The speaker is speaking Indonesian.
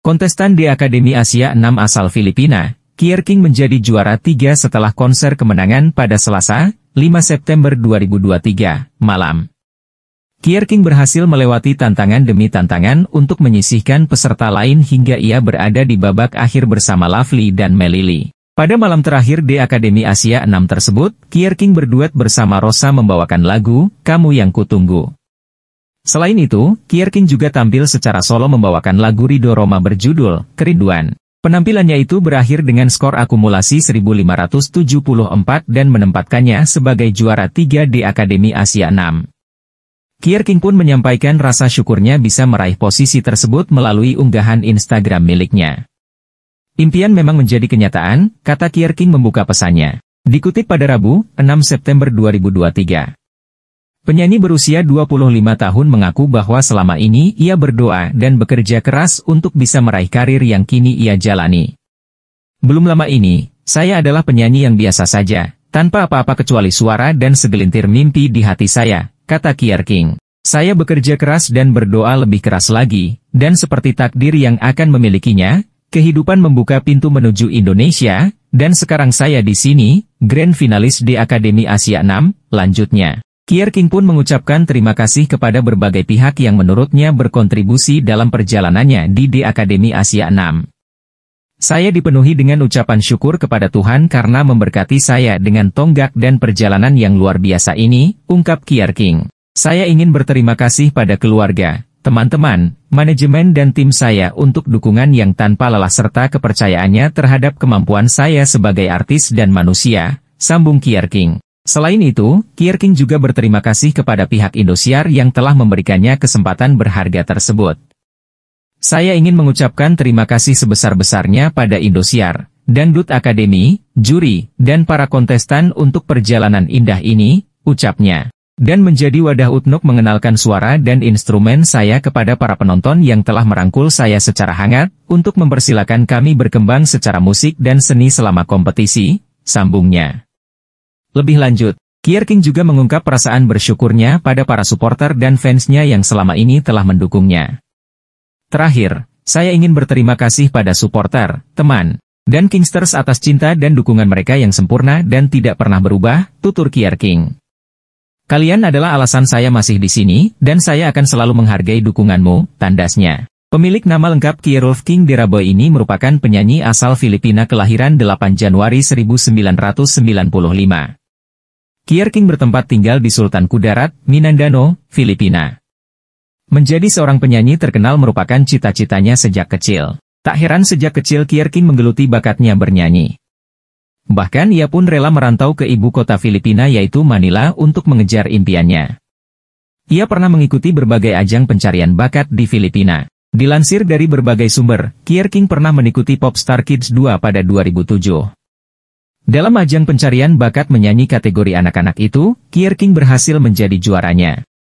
Kontestan di Akademi Asia 6 asal Filipina, Kier King menjadi juara tiga setelah konser kemenangan pada Selasa, 5 September 2023, malam. Kier King berhasil melewati tantangan demi tantangan untuk menyisihkan peserta lain hingga ia berada di babak akhir bersama Lovely dan Melili. Pada malam terakhir di Akademi Asia 6 tersebut, Kier King berduet bersama Rosa membawakan lagu, Kamu Yang Kutunggu. Selain itu, Kier King juga tampil secara solo membawakan lagu Rido Roma berjudul, Kerinduan. Penampilannya itu berakhir dengan skor akumulasi 1574 dan menempatkannya sebagai juara tiga di Akademi Asia 6. Kier King pun menyampaikan rasa syukurnya bisa meraih posisi tersebut melalui unggahan Instagram miliknya. Impian memang menjadi kenyataan, kata Kier King membuka pesannya. Dikutip pada Rabu, 6 September 2023. Penyanyi berusia 25 tahun mengaku bahwa selama ini ia berdoa dan bekerja keras untuk bisa meraih karir yang kini ia jalani. Belum lama ini, saya adalah penyanyi yang biasa saja, tanpa apa-apa kecuali suara dan segelintir mimpi di hati saya, kata Kier King. Saya bekerja keras dan berdoa lebih keras lagi, dan seperti takdir yang akan memilikinya, kehidupan membuka pintu menuju Indonesia, dan sekarang saya di sini, grand finalis di Akademi Asia 6, lanjutnya. Kier King pun mengucapkan terima kasih kepada berbagai pihak yang menurutnya berkontribusi dalam perjalanannya di D Akademi Asia 6. Saya dipenuhi dengan ucapan syukur kepada Tuhan karena memberkati saya dengan tonggak dan perjalanan yang luar biasa ini, ungkap Kier King. Saya ingin berterima kasih pada keluarga, teman-teman, manajemen dan tim saya untuk dukungan yang tanpa lelah serta kepercayaannya terhadap kemampuan saya sebagai artis dan manusia, sambung Kier King. Selain itu, Kier King juga berterima kasih kepada pihak Indosiar yang telah memberikannya kesempatan berharga tersebut. Saya ingin mengucapkan terima kasih sebesar-besarnya pada Indosiar, Dangdut Akademi, juri, dan para kontestan untuk perjalanan indah ini, ucapnya. Dan menjadi wadah Utnuk mengenalkan suara dan instrumen saya kepada para penonton yang telah merangkul saya secara hangat, untuk mempersilahkan kami berkembang secara musik dan seni selama kompetisi, sambungnya. Lebih lanjut, Kier King juga mengungkap perasaan bersyukurnya pada para supporter dan fansnya yang selama ini telah mendukungnya. Terakhir, saya ingin berterima kasih pada supporter, teman, dan Kingsters atas cinta dan dukungan mereka yang sempurna dan tidak pernah berubah, tutur Kier King. Kalian adalah alasan saya masih di sini, dan saya akan selalu menghargai dukunganmu, tandasnya. Pemilik nama lengkap Kierulf King Diraboy ini merupakan penyanyi asal Filipina kelahiran 8 Januari 1995. Kier King bertempat tinggal di Sultan Kudarat, Mindanao, Filipina. Menjadi seorang penyanyi terkenal merupakan cita-citanya sejak kecil. Tak heran sejak kecil Kier King menggeluti bakatnya bernyanyi. Bahkan ia pun rela merantau ke ibu kota Filipina yaitu Manila untuk mengejar impiannya. Ia pernah mengikuti berbagai ajang pencarian bakat di Filipina. Dilansir dari berbagai sumber, Kier King pernah mengikuti Popstar Kids 2 pada 2007. Dalam ajang pencarian bakat menyanyi kategori anak-anak itu, Kier King berhasil menjadi juaranya.